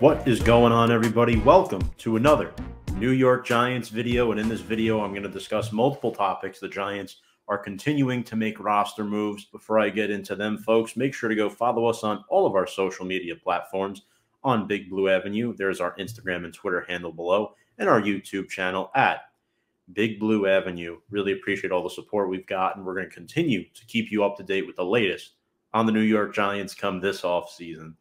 What is going on, everybody? Welcome to another New York Giants video. And in this video, I'm going to discuss multiple topics. The Giants are continuing to make roster moves. Before I get into them, folks, make sure to go follow us on all of our social media platforms on Big Blue Avenue. There's our Instagram and Twitter handle below, and our YouTube channel at Big Blue Avenue. Really appreciate all the support we've got, and we're going to continue to keep you up to date with the latest on the New York Giants come this off season.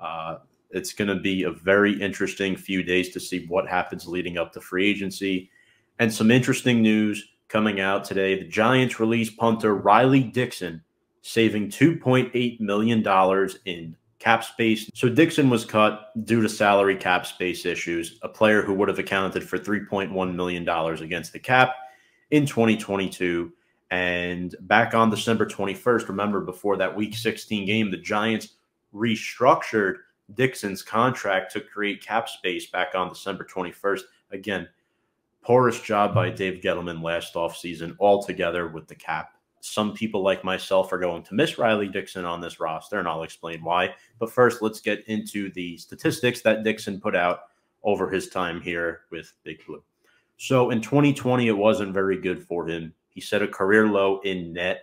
Uh, it's going to be a very interesting few days to see what happens leading up to free agency. And some interesting news coming out today. The Giants released punter Riley Dixon, saving $2.8 million in cap space. So Dixon was cut due to salary cap space issues, a player who would have accounted for $3.1 million against the cap in 2022. And back on December 21st, remember before that week 16 game, the Giants restructured Dixon's contract to create cap space back on December 21st. Again, poorest job by Dave Gettleman last offseason altogether with the cap. Some people like myself are going to miss Riley Dixon on this roster, and I'll explain why. But first, let's get into the statistics that Dixon put out over his time here with Big Blue. So in 2020, it wasn't very good for him. He set a career low in net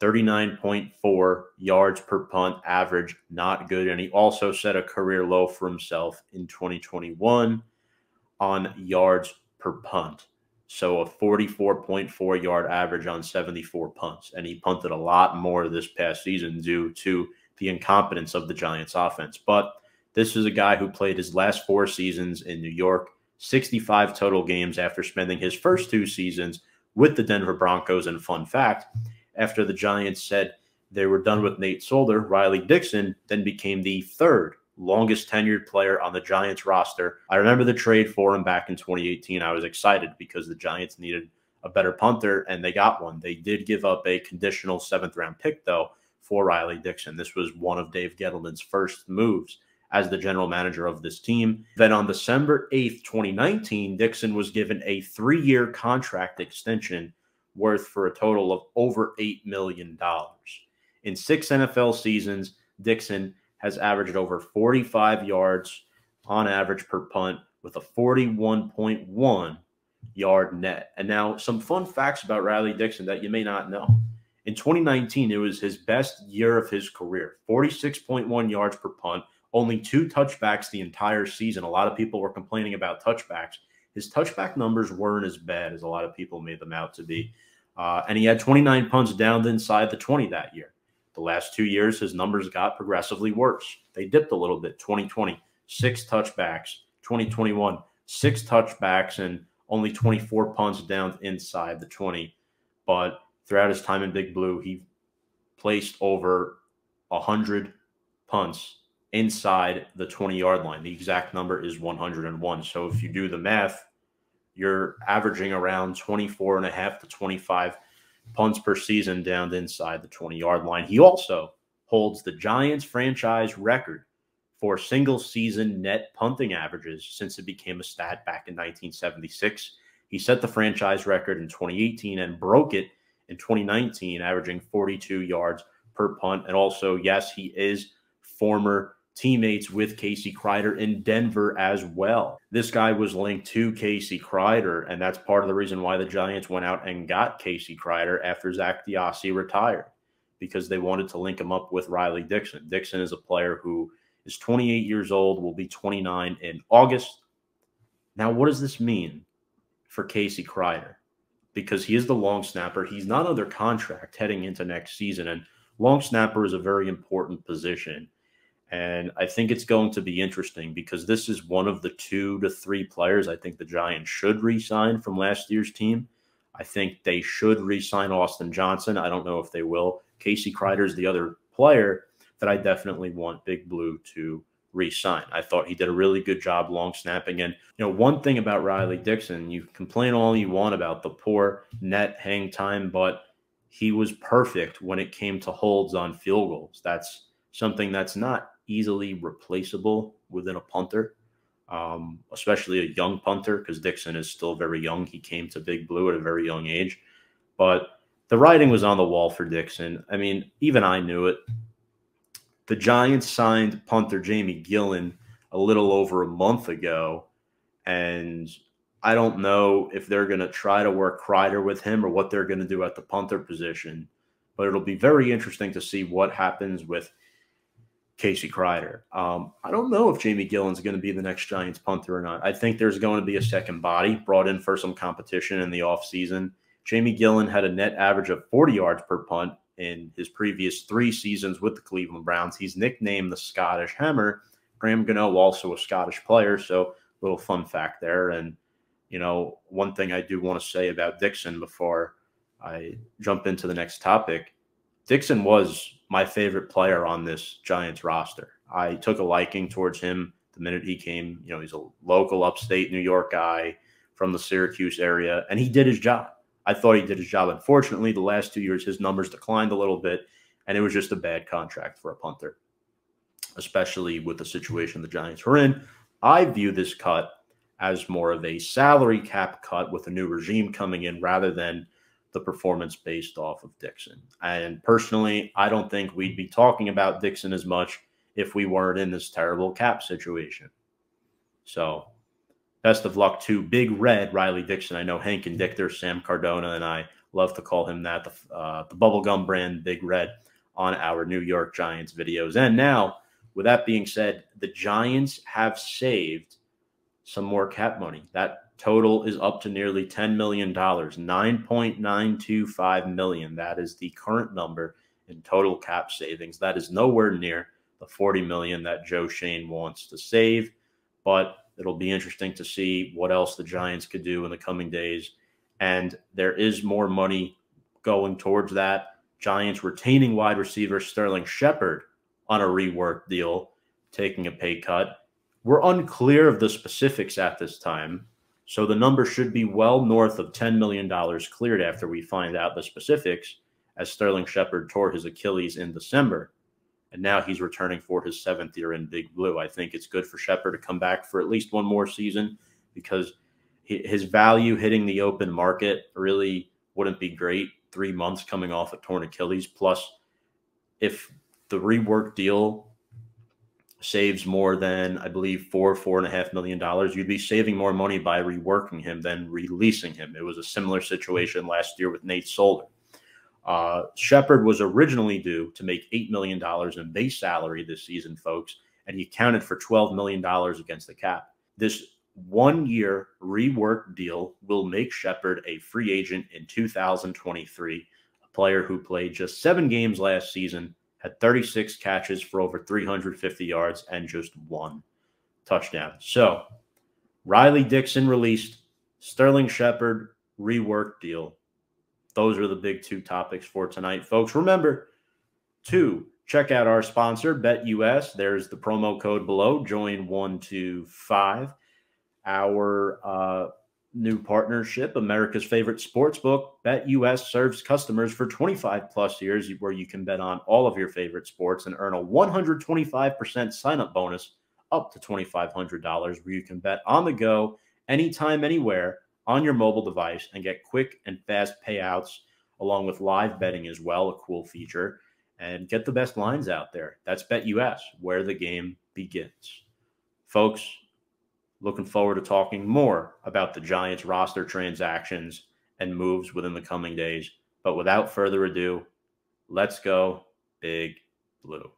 39.4 yards per punt average, not good. And he also set a career low for himself in 2021 on yards per punt. So a 44.4 yard average on 74 punts. And he punted a lot more this past season due to the incompetence of the Giants offense. But this is a guy who played his last four seasons in New York, 65 total games after spending his first two seasons with the Denver Broncos. And fun fact, after the Giants said they were done with Nate Solder, Riley Dixon then became the third longest tenured player on the Giants roster. I remember the trade for him back in 2018. I was excited because the Giants needed a better punter and they got one. They did give up a conditional seventh round pick, though, for Riley Dixon. This was one of Dave Gettleman's first moves as the general manager of this team. Then on December 8th, 2019, Dixon was given a three year contract extension worth for a total of over $8 million. In six NFL seasons, Dixon has averaged over 45 yards on average per punt with a 41.1 yard net. And now, some fun facts about Riley Dixon that you may not know. In 2019, it was his best year of his career 46.1 yards per punt, only two touchbacks the entire season. A lot of people were complaining about touchbacks. His touchback numbers weren't as bad as a lot of people made them out to be. Uh, and he had 29 punts down inside the 20 that year. The last two years, his numbers got progressively worse. They dipped a little bit. 2020, six touchbacks. 2021, six touchbacks and only 24 punts down inside the 20. But throughout his time in Big Blue, he placed over 100 punts inside the 20 yard line. The exact number is 101. So if you do the math, you're averaging around 24 and a half to 25 punts per season down inside the 20 yard line. He also holds the Giants franchise record for single season net punting averages since it became a stat back in 1976. He set the franchise record in 2018 and broke it in 2019, averaging 42 yards per punt. And also, yes, he is former teammates with Casey Kreiter in Denver as well. This guy was linked to Casey Kreiter, and that's part of the reason why the Giants went out and got Casey Kreiter after Zach DeOssie retired, because they wanted to link him up with Riley Dixon. Dixon is a player who is 28 years old, will be 29 in August. Now, what does this mean for Casey Kreiter? Because he is the long snapper. He's not under contract heading into next season, and long snapper is a very important position and I think it's going to be interesting because this is one of the two to three players I think the Giants should re sign from last year's team. I think they should re sign Austin Johnson. I don't know if they will. Casey Kreiter is the other player that I definitely want Big Blue to re sign. I thought he did a really good job long snapping. And, you know, one thing about Riley Dixon, you complain all you want about the poor net hang time, but he was perfect when it came to holds on field goals. That's something that's not easily replaceable within a punter, um, especially a young punter, because Dixon is still very young. He came to Big Blue at a very young age. But the writing was on the wall for Dixon. I mean, even I knew it. The Giants signed punter Jamie Gillan a little over a month ago. And I don't know if they're going to try to work Kreiter with him or what they're going to do at the punter position. But it'll be very interesting to see what happens with Casey Kreiter. Um, I don't know if Jamie Gillan's going to be the next Giants punter or not. I think there's going to be a second body brought in for some competition in the offseason. Jamie Gillan had a net average of 40 yards per punt in his previous three seasons with the Cleveland Browns. He's nicknamed the Scottish Hammer. Graham Gano, also a Scottish player. So, little fun fact there. And, you know, one thing I do want to say about Dixon before I jump into the next topic Dixon was my favorite player on this Giants roster. I took a liking towards him the minute he came. You know, he's a local upstate New York guy from the Syracuse area, and he did his job. I thought he did his job. Unfortunately, the last two years, his numbers declined a little bit, and it was just a bad contract for a punter, especially with the situation the Giants were in. I view this cut as more of a salary cap cut with a new regime coming in rather than the performance based off of Dixon. And personally, I don't think we'd be talking about Dixon as much if we weren't in this terrible cap situation. So, best of luck to Big Red Riley Dixon. I know Hank and Dichter, Sam Cardona, and I love to call him that, the, uh, the bubblegum brand Big Red on our New York Giants videos. And now, with that being said, the Giants have saved some more cap money. That total is up to nearly $10 million, 9.925 million. That is the current number in total cap savings. That is nowhere near the 40 million that Joe Schoen wants to save, but it'll be interesting to see what else the Giants could do in the coming days. And there is more money going towards that. Giants retaining wide receiver Sterling Shepard on a rework deal, taking a pay cut. We're unclear of the specifics at this time, so the number should be well north of $10 million cleared after we find out the specifics, as Sterling Shepard tore his Achilles in December. And now he's returning for his seventh year in Big Blue. I think it's good for Shepard to come back for at least one more season because his value hitting the open market really wouldn't be great. Three months coming off a torn Achilles. Plus, if the rework deal saves more than I believe four, four and a half million dollars, you'd be saving more money by reworking him than releasing him. It was a similar situation last year with Nate Solder. Uh, Shepard was originally due to make $8 million in base salary this season, folks, and he accounted for $12 million against the cap. This one year rework deal will make Shepard a free agent in 2023, a player who played just seven games last season had 36 catches for over 350 yards and just one touchdown. So Riley Dixon released, Sterling Shepard rework deal. Those are the big two topics for tonight, folks. Remember to check out our sponsor, BetUS. There's the promo code below. Join one, two, five. Our uh, new partnership, America's favorite sports book, BetUS serves customers for 25 plus years where you can bet on all of your favorite sports and earn a 125% sign up bonus up to $2,500 where you can bet on the go anytime, anywhere on your mobile device and get quick and fast payouts along with live betting as well, a cool feature, and get the best lines out there. That's BetUS, where the game begins. Folks, Looking forward to talking more about the Giants roster transactions and moves within the coming days. But without further ado, let's go Big Blue.